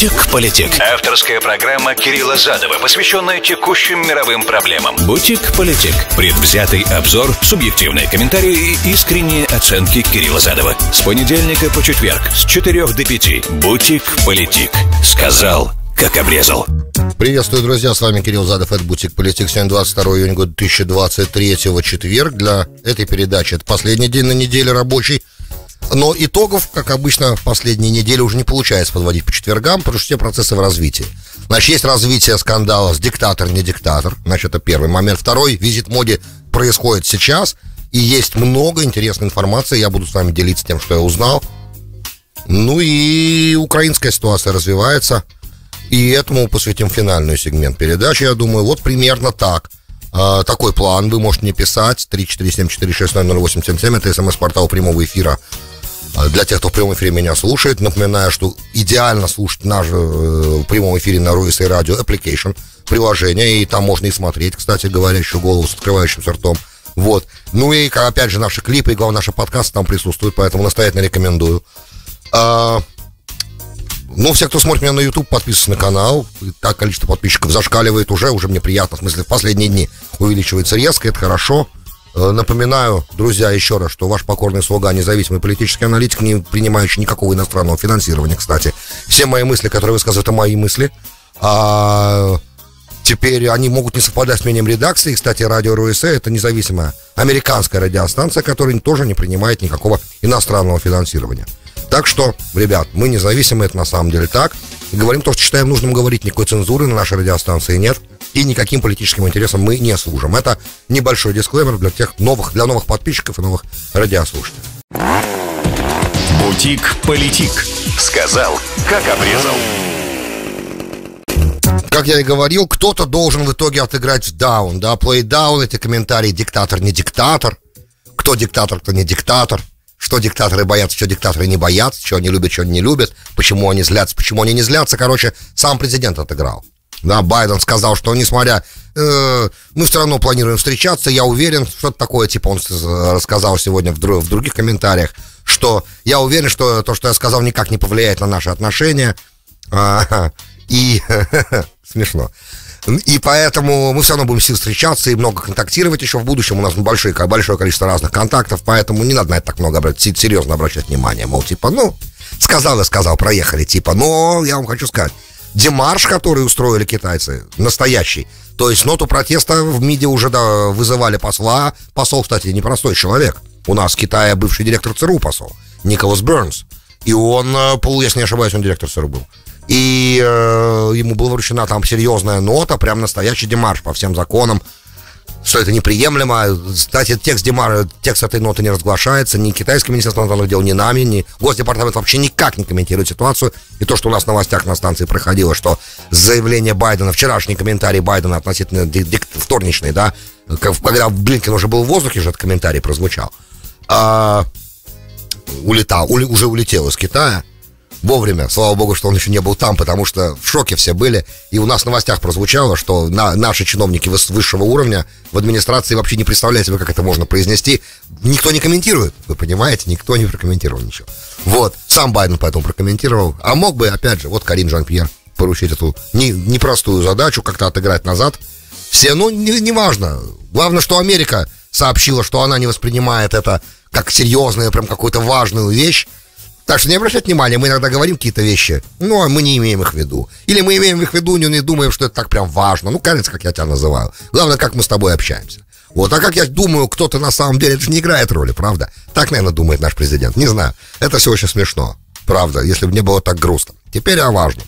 «Бутик-политик». Авторская программа Кирилла Задова, посвященная текущим мировым проблемам. «Бутик-политик». Предвзятый обзор, субъективные комментарии и искренние оценки Кирилла Задова. С понедельника по четверг с 4 до 5. «Бутик-политик». Сказал, как обрезал. Приветствую, друзья, с вами Кирилл Задов, это Бутик Политик, сегодня 22 июня года 2023, четверг. Для этой передачи это последний день на неделе рабочий. Но итогов, как обычно, в последние недели уже не получается подводить по четвергам, потому что все процессы в развитии. Значит, есть развитие скандала с диктатор, не диктатор. Значит, это первый момент. Второй, визит моде происходит сейчас. И есть много интересной информации. Я буду с вами делиться тем, что я узнал. Ну и украинская ситуация развивается. И этому посвятим финальный сегмент передачи, я думаю. Вот примерно так. А, такой план. Вы можете мне писать. 34746000877. Это смс-портал прямого эфира для тех, кто в прямом эфире меня слушает, напоминаю, что идеально слушать наш э, в прямом эфире на Руиса и радио application, приложение, и там можно и смотреть, кстати, говорящую голову с открывающимся ртом. Вот. Ну и, опять же, наши клипы и, главное, наши подкасты там присутствуют, поэтому настоятельно рекомендую. А, ну, все, кто смотрит меня на YouTube, подписывайтесь на канал. Так количество подписчиков зашкаливает уже, уже мне приятно. В смысле, в последние дни увеличивается резко, это хорошо. Э, напоминаю, друзья, еще раз, что ваш покорный слуга, независимый политический аналитик, не принимающий никакого иностранного финансирования, кстати. Все мои мысли, которые высказывают, это мои мысли. А теперь они могут не совпадать с мнением редакции. Кстати, радио РУС это независимая американская радиостанция, которая тоже не принимает никакого иностранного финансирования. Так что, ребят, мы независимы, это на самом деле так. И говорим то, что считаем нужным говорить. Никакой цензуры на нашей радиостанции нет и никаким политическим интересам мы не служим. Это небольшой дисклеймер для тех новых, для новых подписчиков и новых радиослушателей. Бутик Политик. Сказал, как обрезал. Как я и говорил, кто-то должен в итоге отыграть в даун, да, play down, эти комментарии, диктатор, не диктатор, кто диктатор, кто не диктатор, что диктаторы боятся, что диктаторы не боятся, что они любят, что они не любят, почему они злятся, почему они не злятся, короче, сам президент отыграл. Да, Байден сказал, что несмотря... Э, мы все равно планируем встречаться, я уверен, что-то такое, типа он рассказал сегодня в, в других комментариях, что я уверен, что то, что я сказал, никак не повлияет на наши отношения. А, и смешно. И поэтому мы все равно будем с встречаться и много контактировать еще в будущем. У нас большое, большое количество разных контактов, поэтому не надо на это так много обращать, серьезно обращать внимание. Мол, типа, ну, сказал и сказал, проехали, типа, но я вам хочу сказать, демарш, который устроили китайцы, настоящий. То есть ноту протеста в МИДе уже да, вызывали посла. Посол, кстати, непростой человек. У нас в Китае бывший директор ЦРУ посол, Николас Бернс. И он, э, если не ошибаюсь, он директор ЦРУ был. И э, ему была вручена там серьезная нота, прям настоящий демарш по всем законам что это неприемлемо. Кстати, текст Демара, текст этой ноты не разглашается ни китайским министерством иностранных дел, ни нами, ни Госдепартамент вообще никак не комментирует ситуацию. И то, что у нас в новостях на станции проходило, что заявление Байдена, вчерашний комментарий Байдена относительно вторничный, да, когда Блинкен уже был в воздухе, же этот комментарий прозвучал, а, улетал, уже улетел из Китая, вовремя. Слава богу, что он еще не был там, потому что в шоке все были. И у нас в новостях прозвучало, что на, наши чиновники высшего уровня в администрации вообще не представляют себе, как это можно произнести. Никто не комментирует, вы понимаете, никто не прокомментировал ничего. Вот, сам Байден поэтому прокомментировал. А мог бы, опять же, вот Карин Жан-Пьер поручить эту не, непростую задачу, как-то отыграть назад. Все, ну, не, не важно. Главное, что Америка сообщила, что она не воспринимает это как серьезную, прям какую-то важную вещь, так что не обращать внимания, мы иногда говорим какие-то вещи, но мы не имеем их в виду. Или мы имеем их в виду, но не думаем, что это так прям важно. Ну, кажется, как я тебя называю. Главное, как мы с тобой общаемся. Вот, а как я думаю, кто-то на самом деле, это же не играет роли, правда? Так, наверное, думает наш президент. Не знаю. Это все очень смешно. Правда, если бы не было так грустно. Теперь о важном.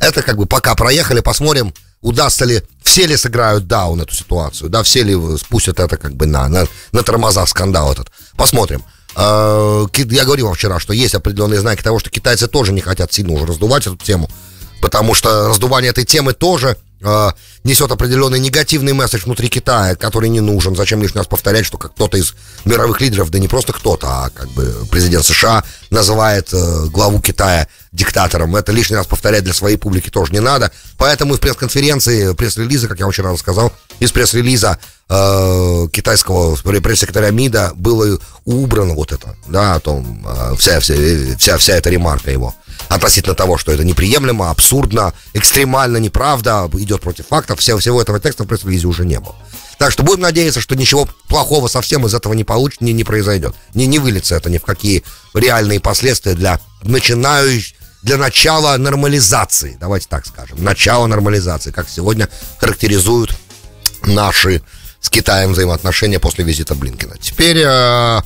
Это как бы пока проехали, посмотрим, удастся ли, все ли сыграют даун эту ситуацию, да, все ли спустят это как бы на, на, на тормоза скандал этот. Посмотрим. А, я говорил вам вчера, что есть определенные знаки того, что китайцы тоже не хотят сильно уже раздувать эту тему, потому что раздувание этой темы тоже несет определенный негативный месседж внутри Китая, который не нужен. Зачем лишний раз повторять, что кто-то из мировых лидеров, да не просто кто-то, а как бы президент США называет э, главу Китая диктатором. Это лишний раз повторять для своей публики тоже не надо. Поэтому из пресс-конференции, пресс-релиза, как я вам вчера рассказал, из пресс-релиза э, китайского пресс-секретаря МИДа было убрано вот это, да, о том, э, вся, вся, вся, вся эта ремарка его. Относительно того, что это неприемлемо, абсурдно, экстремально неправда, идет против фактов, всего, всего этого текста в пресс-релизе уже не было. Так что будем надеяться, что ничего плохого совсем из этого не получится, не, не произойдет. Не, не выльется это ни в какие реальные последствия для начинающих, для начала нормализации, давайте так скажем, начала нормализации, как сегодня характеризуют наши с Китаем взаимоотношения после визита Блинкина. Теперь э,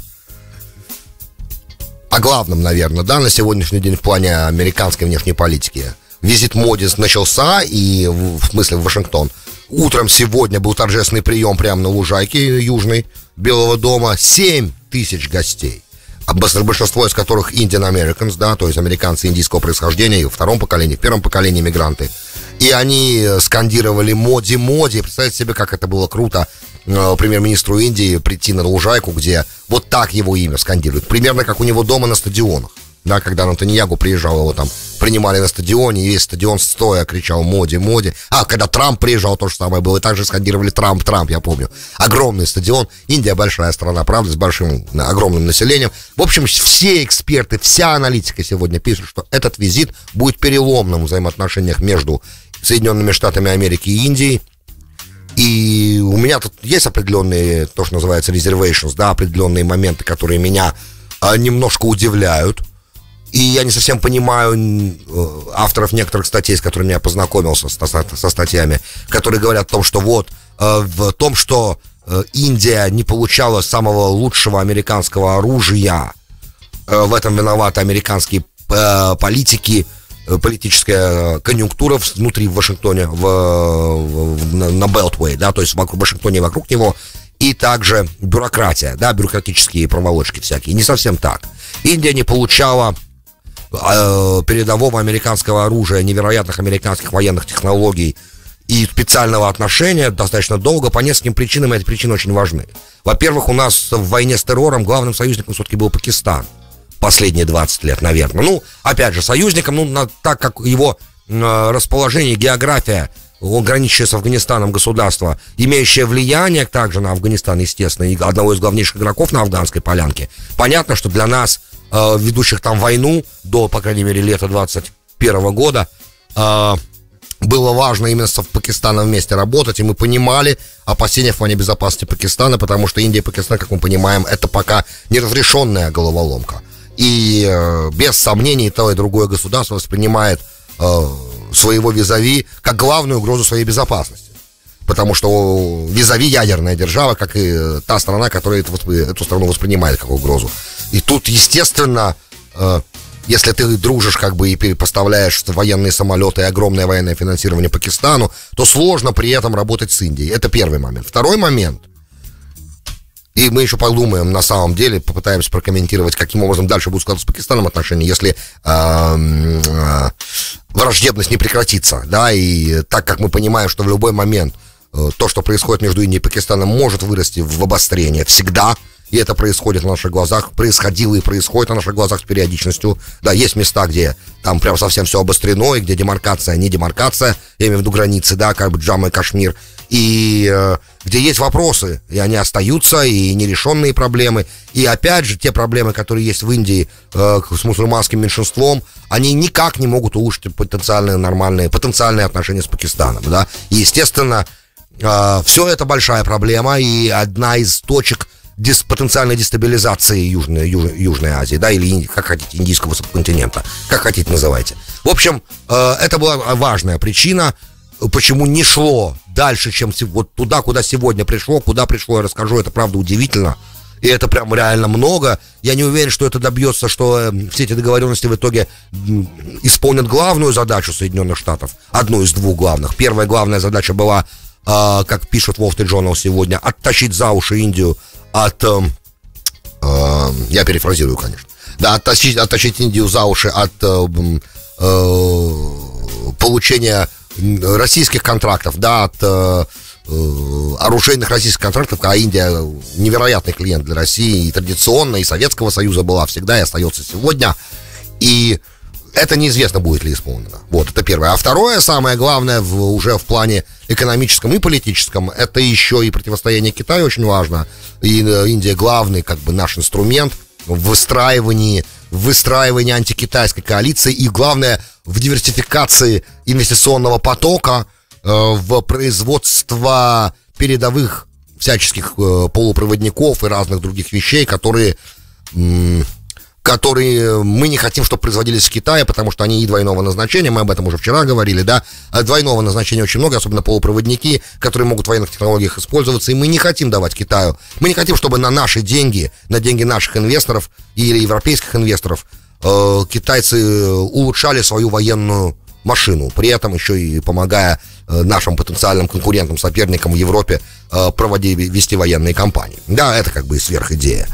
о главном, наверное, да, на сегодняшний день в плане американской внешней политики. Визит Моди начался, и в смысле в Вашингтон – Утром сегодня был торжественный прием прямо на лужайке южной Белого дома. 7 тысяч гостей. Большинство из которых Indian Americans, да, то есть американцы индийского происхождения, и во втором поколении, в первом поколении мигранты. И они скандировали «Моди-моди». Представьте себе, как это было круто премьер-министру Индии прийти на лужайку, где вот так его имя скандируют. Примерно как у него дома на стадионах да, когда на Таньягу приезжал, его там принимали на стадионе, и весь стадион стоя кричал «Моди, Моди». А, когда Трамп приезжал, то же самое было, и также скандировали «Трамп, Трамп», я помню. Огромный стадион, Индия большая страна, правда, с большим, огромным населением. В общем, все эксперты, вся аналитика сегодня пишут, что этот визит будет переломным в взаимоотношениях между Соединенными Штатами Америки и Индией. И у меня тут есть определенные, то, что называется reservations, да, определенные моменты, которые меня а, немножко удивляют – и я не совсем понимаю э, авторов некоторых статей, с которыми я познакомился, со статьями, которые говорят о том, что вот э, в том, что э, Индия не получала самого лучшего американского оружия, в этом виноваты американские политики, политическая конъюнктура внутри в Вашингтоне, в, в, на Белтвей, да, то есть вокруг Вашингтоне вокруг него, и также бюрократия, да, бюрократические проволочки всякие. Не совсем так. Индия не получала э, передового американского оружия, невероятных американских военных технологий и специального отношения достаточно долго по нескольким причинам, и эти причины очень важны. Во-первых, у нас в войне с террором главным союзником все-таки был Пакистан. Последние 20 лет, наверное. Ну, опять же, союзником, ну, на, так как его э, расположение, география, граничащее с Афганистаном государство, имеющее влияние также на Афганистан, естественно, и одного из главнейших игроков на афганской полянке, понятно, что для нас э, ведущих там войну до, по крайней мере, лета 21 года, э, было важно именно с Пакистаном вместе работать, и мы понимали опасения в плане безопасности Пакистана, потому что Индия и Пакистан, как мы понимаем, это пока неразрешенная головоломка. И э, без сомнений то и другое государство воспринимает э, своего визави как главную угрозу своей безопасности. Потому что визави ядерная держава, как и та страна, которая эту, эту страну воспринимает как угрозу. И тут, естественно, э, если ты дружишь как бы и поставляешь военные самолеты и огромное военное финансирование Пакистану, то сложно при этом работать с Индией. Это первый момент. Второй момент. И мы еще подумаем, на самом деле, попытаемся прокомментировать, каким образом дальше будут складываться с Пакистаном отношения, если э, э, враждебность не прекратится, да, и так как мы понимаем, что в любой момент э, то, что происходит между Индией и Пакистаном, может вырасти в обострение всегда, и это происходит на наших глазах, происходило и происходит на наших глазах с периодичностью. Да, есть места, где там прям совсем все обострено, и где демаркация, не демаркация, я имею в виду границы, да, как бы Джамма и Кашмир, и э, где есть вопросы, и они остаются, и нерешенные проблемы, и опять же, те проблемы, которые есть в Индии э, с мусульманским меньшинством, они никак не могут улучшить потенциальные нормальные, потенциальные отношения с Пакистаном, да, и, естественно, э, все это большая проблема, и одна из точек дис, потенциальной дестабилизации Южной, Юж, Южной Азии, да, или, как хотите, Индийского субконтинента, как хотите называйте. В общем, э, это была важная причина, почему не шло дальше, чем вот туда, куда сегодня пришло, куда пришло, я расскажу, это правда удивительно. И это прям реально много. Я не уверен, что это добьется, что э, все эти договоренности в итоге исполнят главную задачу Соединенных Штатов. Одну из двух главных. Первая главная задача была, э, как пишет Wall Street Journal сегодня, оттащить за уши Индию от... Э, э, я перефразирую, конечно. Да, оттащить, оттащить Индию за уши от э, получения российских контрактов, да, от э, э, оружейных российских контрактов, а Индия невероятный клиент для России и традиционно, и Советского Союза была всегда и остается сегодня. И это неизвестно, будет ли исполнено. Вот, это первое. А второе, самое главное, в, уже в плане экономическом и политическом, это еще и противостояние Китаю очень важно. И э, Индия главный, как бы, наш инструмент в выстраивании выстраивании антикитайской коалиции и, главное, в диверсификации инвестиционного потока э, в производство передовых всяческих э, полупроводников и разных других вещей, которые которые мы не хотим, чтобы производились в Китае, потому что они и двойного назначения, мы об этом уже вчера говорили, да, а двойного назначения очень много, особенно полупроводники, которые могут в военных технологиях использоваться, и мы не хотим давать Китаю, мы не хотим, чтобы на наши деньги, на деньги наших инвесторов или европейских инвесторов э, китайцы улучшали свою военную машину, при этом еще и помогая э, нашим потенциальным конкурентам, соперникам в Европе э, проводить, вести военные кампании. Да, это как бы сверхидея. идея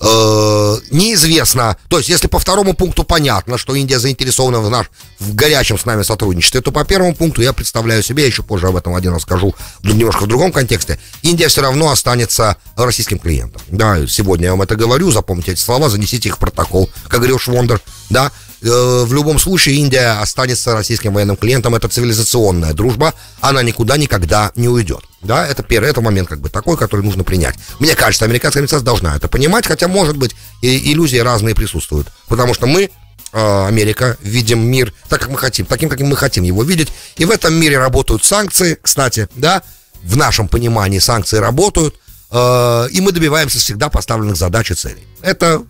э, неизвестно. То есть, если по второму пункту понятно, что Индия заинтересована в, наш, в горячем с нами сотрудничестве, то по первому пункту я представляю себе, я еще позже об этом один раз скажу, немножко в другом контексте, Индия все равно останется российским клиентом. Да, сегодня я вам это говорю, запомните эти слова, занесите их в протокол, как говорил Швондер, да, в любом случае Индия останется российским военным клиентом. Это цивилизационная дружба, она никуда никогда не уйдет. Да, это первый, это момент как бы такой, который нужно принять. Мне кажется, американская администрация должна это понимать, хотя, может быть, и иллюзии разные присутствуют. Потому что мы, э, Америка, видим мир так, как мы хотим, таким, каким мы хотим его видеть. И в этом мире работают санкции, кстати, да, в нашем понимании санкции работают, э, и мы добиваемся всегда поставленных задач и целей. Это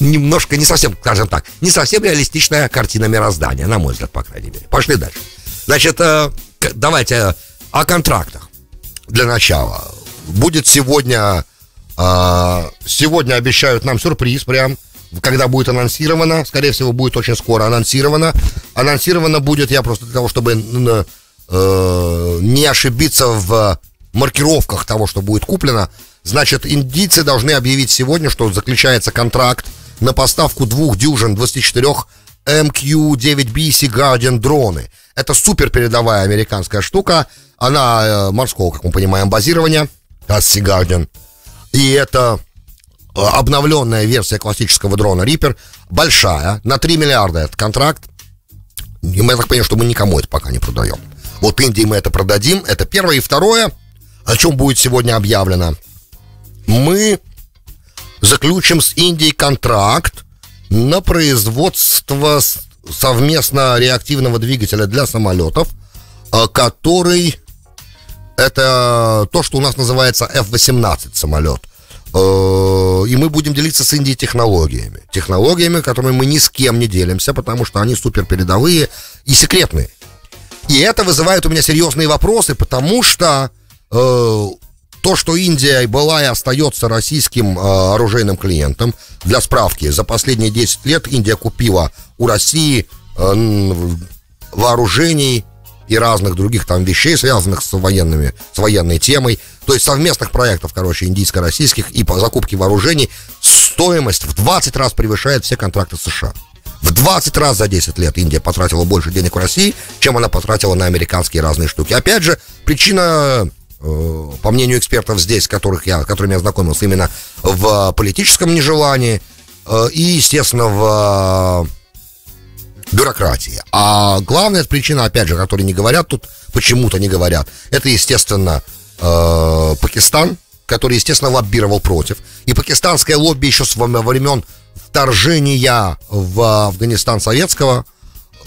немножко, не совсем, скажем так, не совсем реалистичная картина мироздания, на мой взгляд, по крайней мере. Пошли дальше. Значит, э, давайте о контрактах для начала. Будет сегодня, э, сегодня обещают нам сюрприз прям, когда будет анонсировано, скорее всего, будет очень скоро анонсировано. Анонсировано будет, я просто для того, чтобы э, не ошибиться в маркировках того, что будет куплено, значит, индийцы должны объявить сегодня, что заключается контракт на поставку двух дюжин 24 MQ-9B Sea Guardian дроны. Это супер передовая американская штука. Она э, морского, как мы понимаем, базирования. Sea Guardian. И это э, обновленная версия классического дрона Reaper. Большая, на 3 миллиарда этот контракт. И мы так понимаем, что мы никому это пока не продаем. Вот Индии мы это продадим. Это первое. И второе, о чем будет сегодня объявлено. Мы заключим с Индией контракт на производство совместно реактивного двигателя для самолетов, э, который это то, что у нас называется F-18 самолет. Э, и мы будем делиться с Индией технологиями. Технологиями, которыми мы ни с кем не делимся, потому что они супер передовые и секретные. И это вызывает у меня серьезные вопросы, потому что э, то, что Индия была и остается российским э, оружейным клиентом, для справки, за последние 10 лет Индия купила у России э, вооружений и разных других там вещей, связанных с военными, с военной темой, то есть совместных проектов, короче, индийско-российских и по закупке вооружений, стоимость в 20 раз превышает все контракты США. В 20 раз за 10 лет Индия потратила больше денег в России, чем она потратила на американские разные штуки. Опять же, причина по мнению экспертов здесь, которых я, которыми я знакомился, именно в политическом нежелании э, и, естественно, в бюрократии. А главная причина, опять же, которой не говорят тут, почему-то не говорят, это, естественно, э, Пакистан, который, естественно, лоббировал против. И пакистанское лобби еще с времен вторжения в Афганистан советского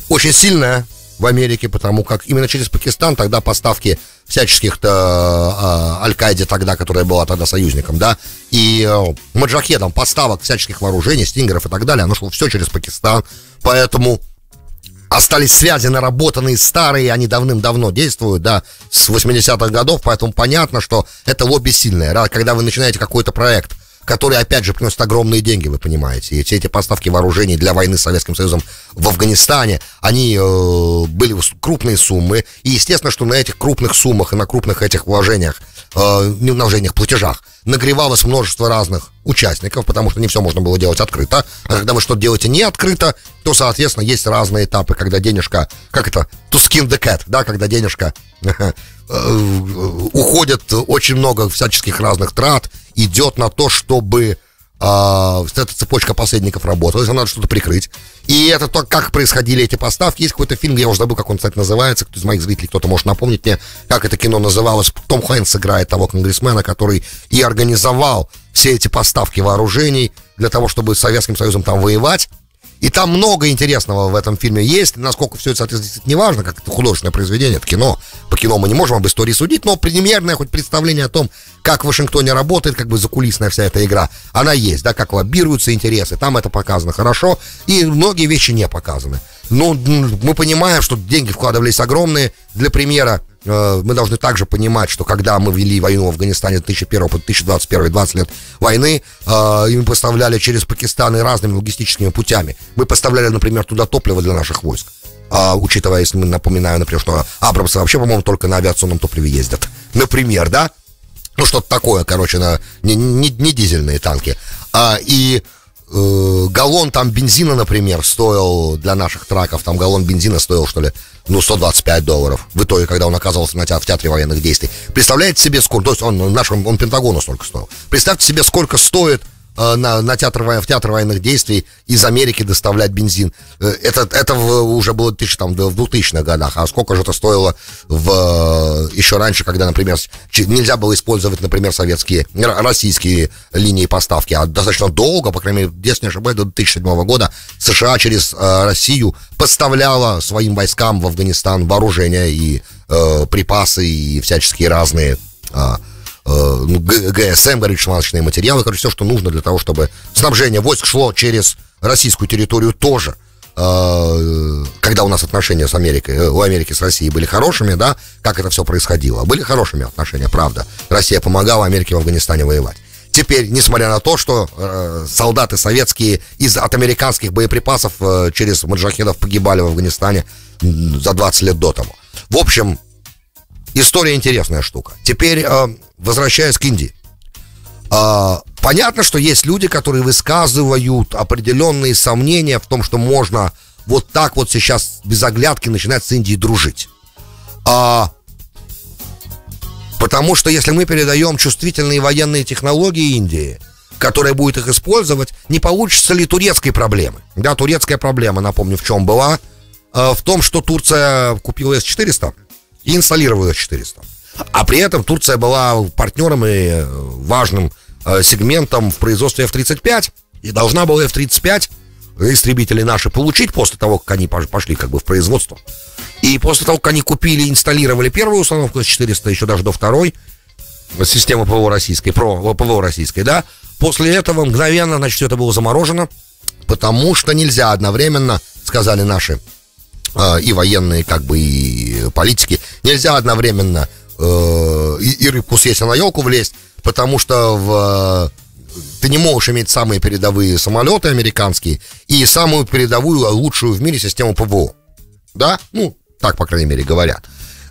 очень сильное в Америке, потому как именно через Пакистан тогда поставки всяческих-то э, Аль-Каиде тогда, которая была тогда союзником, да, и э, маджахедам поставок всяческих вооружений, стингеров и так далее, оно шло все через Пакистан, поэтому остались связи наработанные старые, они давным-давно действуют, да, с 80-х годов, поэтому понятно, что это лобби сильное, когда вы начинаете какой-то проект, который, опять же, приносит огромные деньги, вы понимаете. И все эти поставки вооружений для войны с Советским Союзом в Афганистане, они э, были крупные суммы. И естественно, что на этих крупных суммах и на крупных этих вложениях, э, не вложениях, платежах, нагревалось множество разных участников, потому что не все можно было делать открыто. А когда вы что-то делаете не открыто, то, соответственно, есть разные этапы, когда денежка, как это, to skin the cat, да, когда денежка Э, уходит очень много всяческих разных трат, идет на то, чтобы а, эта цепочка посредников работала, если надо что-то прикрыть. И это то, как происходили эти поставки. Есть какой-то фильм, я уже забыл, как он, кстати, называется. Кто из моих зрителей, кто-то может напомнить мне, как это кино называлось. Том Хэнкс играет того конгрессмена, который и организовал все эти поставки вооружений для того, чтобы с Советским Союзом там воевать. И там много интересного в этом фильме есть. Насколько все это соответствует, не важно, как это художественное произведение, это кино. По кино мы не можем об истории судить, но примерное хоть представление о том, как в Вашингтоне работает, как бы закулисная вся эта игра, она есть, да, как лоббируются интересы. Там это показано хорошо, и многие вещи не показаны. Но мы понимаем, что деньги вкладывались огромные. Для примера, Э, мы должны также понимать, что когда мы вели войну в Афганистане 2001 по 2021, 20 лет войны, э, и мы поставляли через Пакистан и разными логистическими путями. Мы поставляли, например, туда топливо для наших войск. А, учитывая, если мы напоминаю, например, что Абрамсы вообще, по-моему, только на авиационном топливе ездят. Например, да? Ну, что-то такое, короче, на не, не, не дизельные танки. А, и э, галлон там бензина, например, стоил для наших траков, там галлон бензина стоил, что ли, ну, 125 долларов. В итоге, когда он оказывался на театре, в театре военных действий. Представляете себе, сколько, то есть он нашим, он Пентагону столько стоил. Представьте себе, сколько стоит на, на театр, в театр военных действий из Америки доставлять бензин. Э, это, это уже было там, в 2000-х годах. А сколько же это стоило в, еще раньше, когда, например, нельзя было использовать, например, советские, российские линии поставки, а достаточно долго, по крайней мере, если не ошибаюсь, до 2007 года США через э, Россию поставляла своим войскам в Афганистан вооружение и э, припасы и всяческие разные э, Э, ну, ГСМ, горюче-смазочные материалы, короче, все, что нужно для того, чтобы снабжение войск шло через российскую территорию тоже. Э, когда у нас отношения с Америкой, э, у Америки с Россией были хорошими, да, как это все происходило. Были хорошими отношения, правда. Россия помогала Америке в Афганистане воевать. Теперь, несмотря на то, что э, солдаты советские из, от американских боеприпасов э, через маджахедов погибали в Афганистане за 20 лет до того. В общем, история интересная штука. Теперь, э, возвращаясь к Индии. Э, понятно, что есть люди, которые высказывают определенные сомнения в том, что можно вот так вот сейчас без оглядки начинать с Индией дружить. А, потому что если мы передаем чувствительные военные технологии Индии, которая будет их использовать, не получится ли турецкой проблемы? Да, турецкая проблема, напомню, в чем была? Э, в том, что Турция купила С-400, и инсталлировала 400. А при этом Турция была партнером и э, важным э, сегментом в производстве F-35 и должна была F-35 истребители наши получить после того, как они пошли как бы в производство. И после того, как они купили и инсталлировали первую установку С-400, еще даже до второй, системы ПВО российской, про ПВО российской, да, после этого мгновенно, значит, это было заморожено, потому что нельзя одновременно, сказали наши э, и военные, как бы, и политики, нельзя одновременно э, и, и рыбку съесть, а на елку влезть, потому что в, ты не можешь иметь самые передовые самолеты американские и самую передовую, лучшую в мире систему ПВО. Да? Ну, так, по крайней мере, говорят.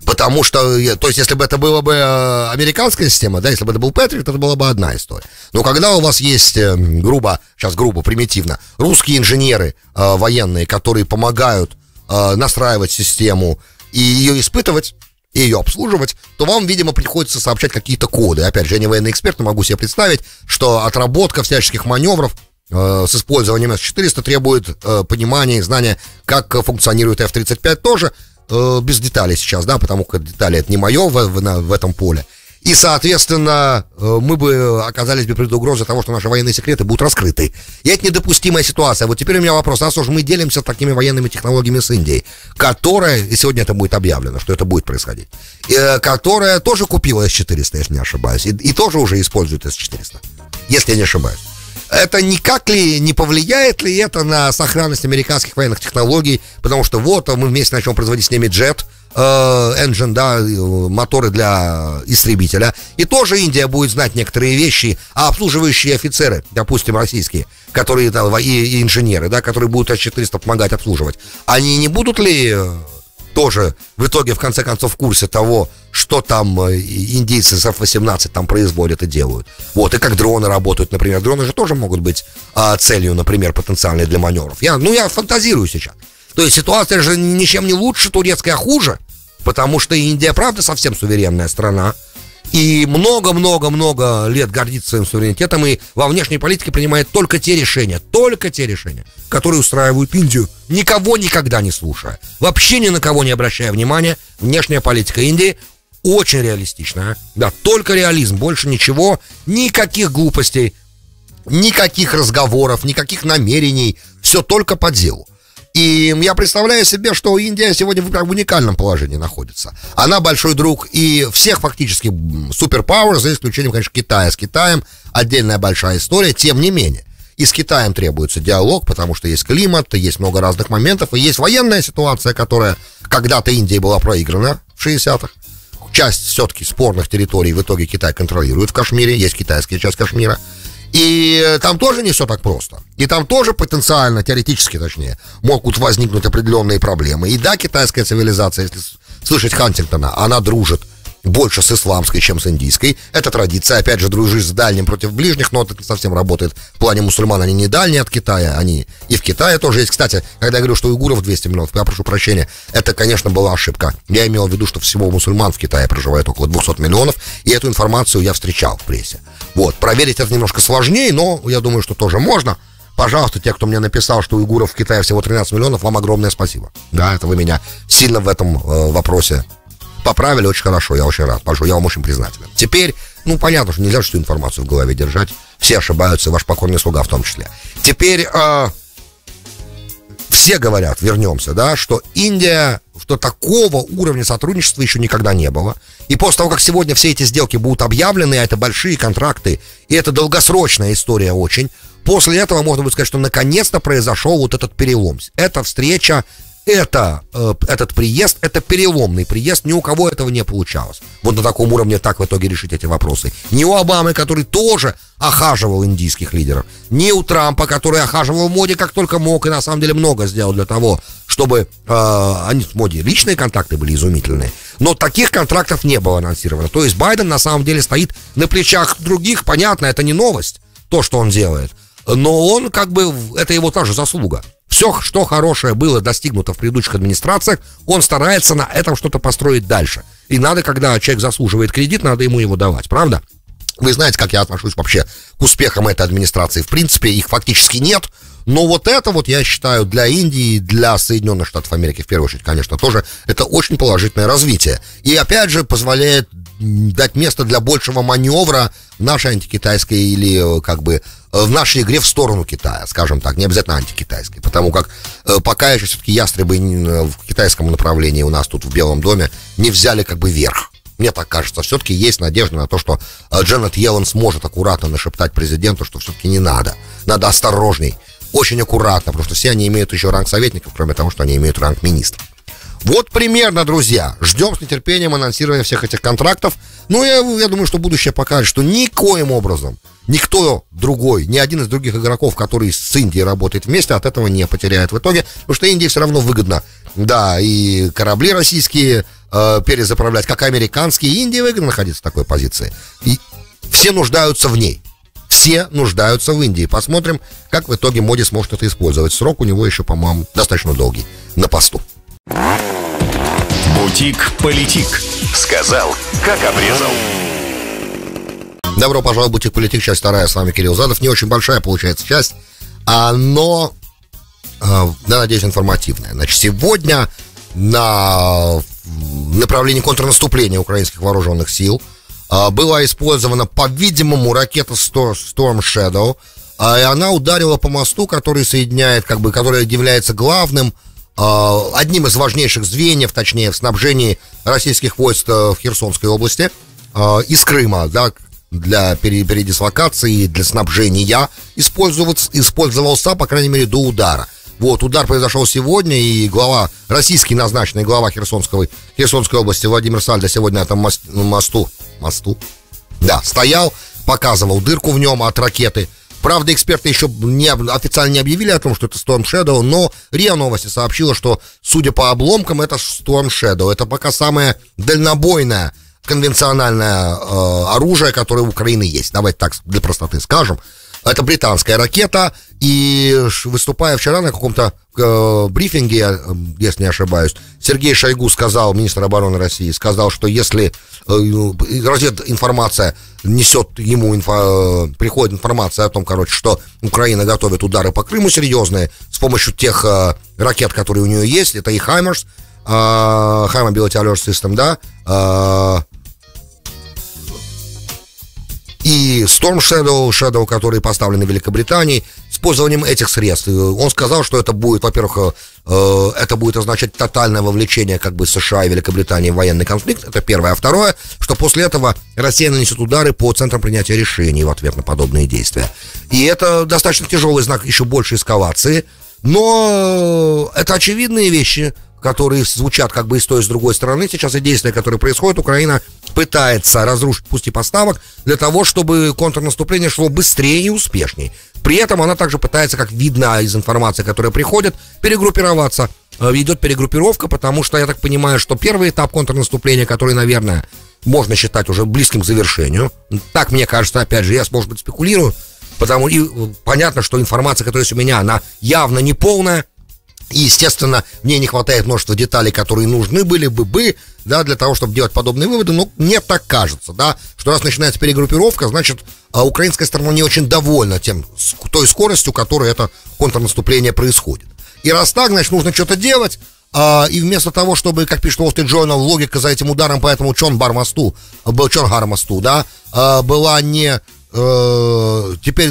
Потому что, то есть, если бы это была бы э, американская система, да, если бы это был Патриот, это была бы одна история. Но когда у вас есть, э, грубо, сейчас грубо, примитивно, русские инженеры военные, которые помогают настраивать систему и ее испытывать, и ее обслуживать, то вам, видимо, приходится сообщать какие-то коды. Опять же, я не военный эксперт, но могу себе представить, что отработка всяческих маневров э, с использованием С-400 требует э, понимания и знания, как функционирует F-35 тоже, э, без деталей сейчас, да, потому как детали это не мое в, в, в этом поле. И, соответственно, э, мы бы оказались бы перед угрозой того, что наши военные секреты будут раскрыты. И это недопустимая ситуация. Вот теперь у меня вопрос, а что же мы делимся такими военными технологиями с Индией, которая, и сегодня это будет объявлено, что это будет происходить, э, которая тоже купила С-400, если не ошибаюсь, и, и тоже уже использует С-400, если я не ошибаюсь. Это никак ли не повлияет ли это на сохранность американских военных технологий? Потому что вот мы вместе начнем производить с ними джет, engine, да, моторы для истребителя. И тоже Индия будет знать некоторые вещи, а обслуживающие офицеры, допустим, российские, которые да, и, и инженеры, да, которые будут С-400 помогать обслуживать, они не будут ли э, тоже в итоге, в конце концов, в курсе того, что там э, индийцы с F-18 там производят и делают. Вот, и как дроны работают, например. Дроны же тоже могут быть а, целью, например, потенциальной для маневров. Я, ну, я фантазирую сейчас. То есть ситуация же ничем не лучше турецкая, хуже. Потому что Индия, правда, совсем суверенная страна. И много-много-много лет гордится своим суверенитетом и во внешней политике принимает только те решения, только те решения, которые устраивают Индию, никого никогда не слушая, вообще ни на кого не обращая внимания. Внешняя политика Индии очень реалистичная. Да, только реализм, больше ничего, никаких глупостей, никаких разговоров, никаких намерений. Все только по делу. И я представляю себе, что Индия сегодня в, уникальном положении находится. Она большой друг и всех фактически суперпауэр, за исключением, конечно, Китая. С Китаем отдельная большая история, тем не менее. И с Китаем требуется диалог, потому что есть климат, есть много разных моментов, и есть военная ситуация, которая когда-то Индия была проиграна в 60-х. Часть все-таки спорных территорий в итоге Китай контролирует в Кашмире, есть китайская часть Кашмира. И там тоже не все так просто. И там тоже потенциально, теоретически точнее, могут возникнуть определенные проблемы. И да, китайская цивилизация, если слышать Хантингтона, она дружит больше с исламской, чем с индийской. Это традиция, опять же, дружишь с дальним против ближних, но это не совсем работает. В плане мусульман они не дальние от Китая, они и в Китае тоже есть. Кстати, когда я говорю, что уйгуров 200 миллионов, я прошу прощения, это, конечно, была ошибка. Я имел в виду, что всего мусульман в Китае проживает около 200 миллионов, и эту информацию я встречал в прессе. Вот, проверить это немножко сложнее, но я думаю, что тоже можно. Пожалуйста, те, кто мне написал, что уйгуров в Китае всего 13 миллионов, вам огромное спасибо. Да, это вы меня сильно в этом э, вопросе поправили очень хорошо, я очень рад. Пашу, я вам очень признателен. Теперь, ну, понятно, что нельзя всю информацию в голове держать. Все ошибаются, ваш покорный слуга в том числе. Теперь э, все говорят, вернемся, да, что Индия, что такого уровня сотрудничества еще никогда не было. И после того, как сегодня все эти сделки будут объявлены, а это большие контракты, и это долгосрочная история очень, после этого можно будет сказать, что наконец-то произошел вот этот перелом. Эта встреча это, э, этот приезд, это переломный приезд, ни у кого этого не получалось. Вот на таком уровне так в итоге решить эти вопросы. Ни у Обамы, который тоже охаживал индийских лидеров, ни у Трампа, который охаживал Моди как только мог и на самом деле много сделал для того, чтобы э, они с Моди личные контакты были изумительные. Но таких контрактов не было анонсировано. То есть Байден на самом деле стоит на плечах других, понятно, это не новость, то, что он делает. Но он как бы, это его тоже заслуга. Все, что хорошее было достигнуто в предыдущих администрациях, он старается на этом что-то построить дальше. И надо, когда человек заслуживает кредит, надо ему его давать, правда? Вы знаете, как я отношусь вообще к успехам этой администрации. В принципе, их фактически нет. Но вот это вот, я считаю, для Индии, для Соединенных Штатов Америки, в первую очередь, конечно, тоже, это очень положительное развитие. И, опять же, позволяет дать место для большего маневра в нашей антикитайской или, э, как бы, Э, в нашей игре в сторону Китая, скажем так, не обязательно антикитайской, потому как э, пока еще все-таки ястребы в китайском направлении у нас тут в Белом доме не взяли как бы верх. Мне так кажется, все-таки есть надежда на то, что Дженнет Йеллен сможет аккуратно нашептать президенту, что все-таки не надо. Надо осторожней, очень аккуратно, потому что все они имеют еще ранг советников, кроме того, что они имеют ранг министров. Вот примерно, друзья. Ждем с нетерпением анонсирования всех этих контрактов. Ну, я, я думаю, что будущее покажет, что никоим образом никто другой, ни один из других игроков, который с Индией работает вместе, от этого не потеряет в итоге, потому что Индии все равно выгодно. Да, и корабли российские э, перезаправлять, как американские, Индии выгодно находиться в такой позиции. И все нуждаются в ней. Все нуждаются в Индии. Посмотрим, как в итоге Моди сможет это использовать. Срок у него еще, по-моему, достаточно долгий на посту. Бутик-политик. Сказал, как обрезал. Добро пожаловать в Бутик-политик, часть вторая. С вами Кирилл Задов. Не очень большая получается часть, а, но, а, да, надеюсь, информативная. Значит, сегодня на направлении контрнаступления украинских вооруженных сил а, была использована, по-видимому, ракета Storm Shadow, и она ударила по мосту, который соединяет, как бы, который является главным одним из важнейших звеньев, точнее, в снабжении российских войск э, в Херсонской области а, из Крыма, да, для передислокации, для снабжения использовался, использовался, по крайней мере, до удара. Вот, удар произошел сегодня, и глава, российский назначенный глава Херсонской, Херсонской области Владимир Сальдо сегодня на этом мосту, мосту, да, стоял, показывал дырку в нем от ракеты, Правда, эксперты еще не, официально не объявили о том, что это Storm Shadow, но РИА Новости сообщила, что, судя по обломкам, это Storm Shadow. Это пока самое дальнобойное конвенциональное э, оружие, которое у Украины есть. Давайте так для простоты скажем. Это британская ракета, и выступая вчера на каком-то э, брифинге, э, если не ошибаюсь, Сергей Шойгу сказал, министр обороны России, сказал, что если э, развединформация несет ему, инфо, э, приходит информация о том, короче, что Украина готовит удары по Крыму серьезные с помощью тех ракет, которые у нее есть, это и Хаймерс, Хайма System, да, э, и Storm Shadow, Shadow, который поставлен в Великобритании, использованием этих средств. Он сказал, что это будет, во-первых, э, это будет означать тотальное вовлечение как бы США и Великобритании в военный конфликт. Это первое. А второе, что после этого Россия нанесет удары по центрам принятия решений в ответ на подобные действия. И это достаточно тяжелый знак еще большей эскалации. Но это очевидные вещи, которые звучат как бы и с той, и с другой стороны. Сейчас и действия, которые происходят, Украина пытается разрушить пусть и поставок для того, чтобы контрнаступление шло быстрее и успешнее. При этом она также пытается, как видно из информации, которая приходит, перегруппироваться. Э, идет перегруппировка, потому что я так понимаю, что первый этап контрнаступления, который, наверное, можно считать уже близким к завершению. Так мне кажется, опять же, я, может быть, спекулирую, потому и э, понятно, что информация, которая есть у меня, она явно не полная, и, естественно, мне не хватает множества деталей, которые нужны были бы, бы да, для того, чтобы делать подобные выводы. Но мне так кажется, да, что раз начинается перегруппировка, значит, а, украинская сторона не очень довольна тем, той скоростью, которой это контрнаступление происходит. И раз так, значит, нужно что-то делать, а, и вместо того, чтобы, как пишет Wall Street Journal, логика за этим ударом по этому Чон Бармасту, Чон Гармасту, да, а, была не э, теперь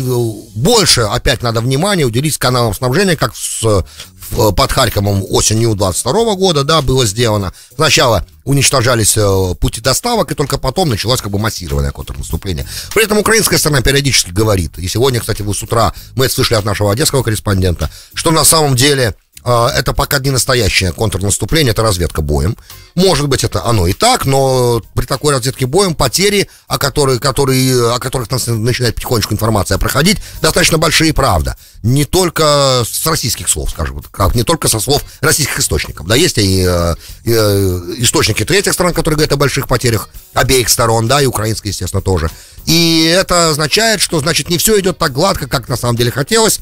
больше опять надо внимания уделить каналам снабжения, как с, под Харьковом осенью 22 года, да, было сделано. Сначала уничтожались э, пути доставок, и только потом началось как бы массированное контрнаступление. При этом украинская сторона периодически говорит, и сегодня, кстати, вы с утра, мы это слышали от нашего одесского корреспондента, что на самом деле это пока не настоящее контрнаступление, это разведка боем. Может быть, это оно и так, но при такой разведке боем потери, о, которых, которые, о которых начинает потихонечку информация проходить, достаточно большие, правда. Не только с российских слов, скажем так, не только со слов российских источников. Да, есть и, э, и, э, источники третьих стран, которые говорят о больших потерях обеих сторон, да, и украинской, естественно, тоже. И это означает, что, значит, не все идет так гладко, как на самом деле хотелось.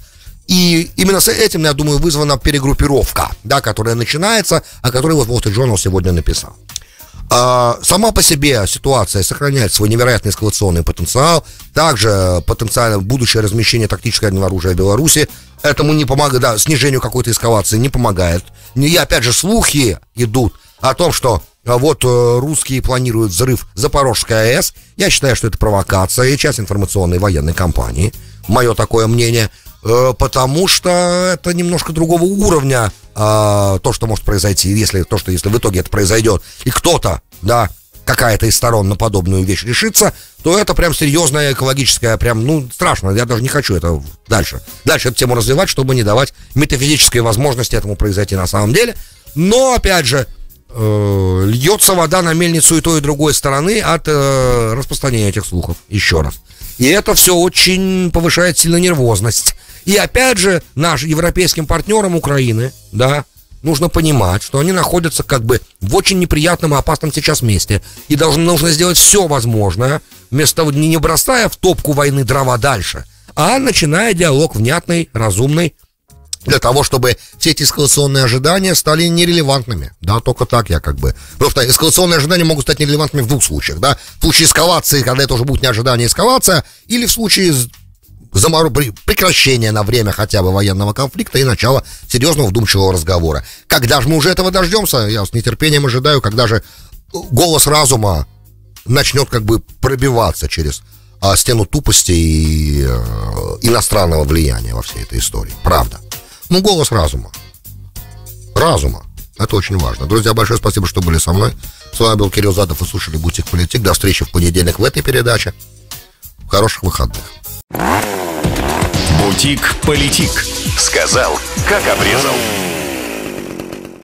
И именно с этим, я думаю, вызвана перегруппировка, да, которая начинается, о которой вот Wall Street Journal сегодня написал. А, сама по себе ситуация сохраняет свой невероятный эскалационный потенциал. Также потенциально будущее размещение тактического оружия в Беларуси этому не помогает, да, снижению какой-то эскалации не помогает. И опять же, слухи идут о том, что а, вот э, русские планируют взрыв Запорожской АЭС. Я считаю, что это провокация и часть информационной военной кампании. Мое такое мнение. Э, потому что это немножко другого уровня а, то, что может произойти, если то, что если в итоге это произойдет, и кто-то, да, какая-то из сторон на подобную вещь решится, то это прям серьезная экологическая, прям, ну, страшно, я даже не хочу это дальше. Дальше эту тему развивать, чтобы не давать метафизической возможности этому произойти на самом деле. Но, опять же, э, льется вода на мельницу и той, и другой стороны от э, распространения этих слухов. Еще раз. И это все очень повышает сильно нервозность. И опять же, нашим европейским партнерам Украины, да, нужно понимать, что они находятся как бы в очень неприятном и опасном сейчас месте. И должны, нужно сделать все возможное, вместо того, не бросая в топку войны дрова дальше, а начиная диалог внятный, разумный, для того, чтобы все эти эскалационные ожидания стали нерелевантными. Да, только так я как бы... Просто эскалационные ожидания могут стать нерелевантными в двух случаях, да. В случае эскалации, когда это уже будет не ожидание, эскалация, или в случае замору... прекращения на время хотя бы военного конфликта и начала серьезного вдумчивого разговора. Когда же мы уже этого дождемся? Я с нетерпением ожидаю, когда же голос разума начнет как бы пробиваться через а, стену тупости и э, иностранного влияния во всей этой истории. Правда. Ну, голос разума. Разума. Это очень важно. Друзья, большое спасибо, что были со мной. С вами был Кирилл Задов и слушали Бутик Политик. До встречи в понедельник в этой передаче. Хороших выходных. Бутик Политик. Сказал, как обрезал.